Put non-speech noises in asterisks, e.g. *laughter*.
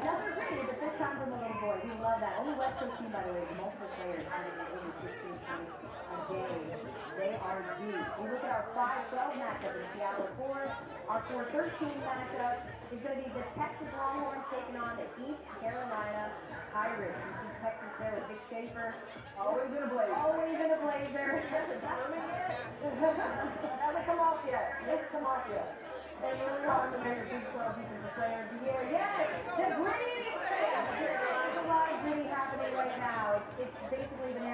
Another grade, but this time from a little boy. We love that. Only West Coast team, by the way, multiple players Deep. We look at our 5-12 matchup in Seattle Forest. Our 4-13 matchup is going to be the Texas Longhorns taking on the East Carolina Pirates. You see Texas there with Vic Schaefer. Always in a blaze. Always in a blazer. *laughs* Hasn't come off yet. It's come off yet. And we're on the Big 12 defensive player of the year. Yes! The gritty! There's a lot of gritty happening right now. It's, it's basically the